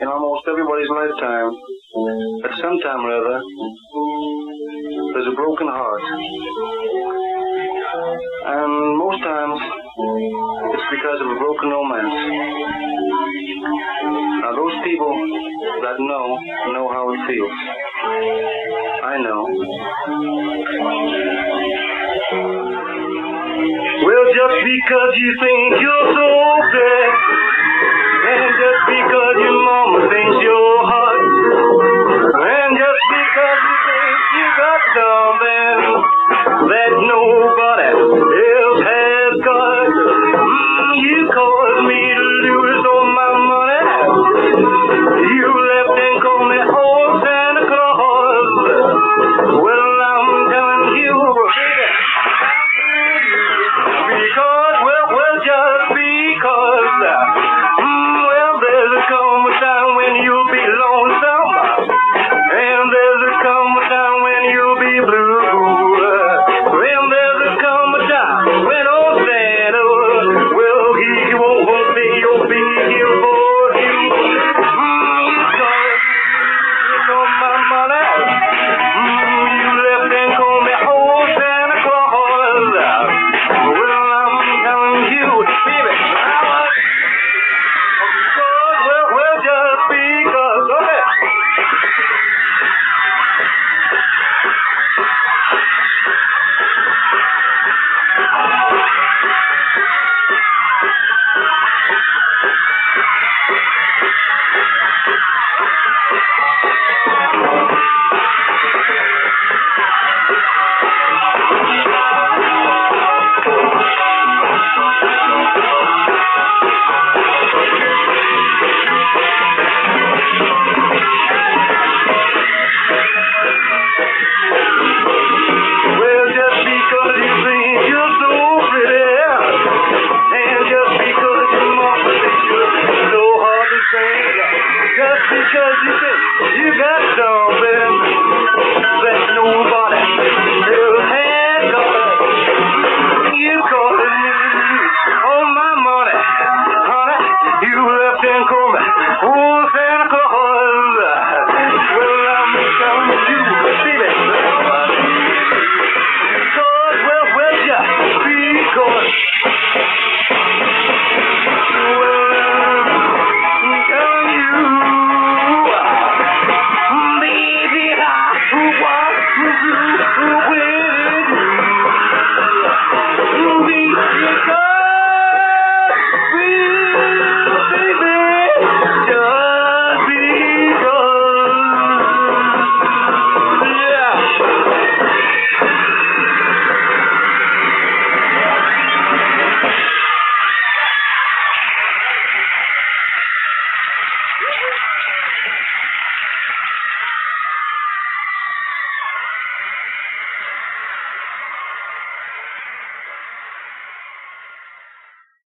in almost everybody's lifetime, at some time or other, there's a broken heart. And most times, it's because of a broken romance. Now, those people that know, know how it feels. I know. Well, just because you think you're so everything you got, something that nobody else has got. Mm, you call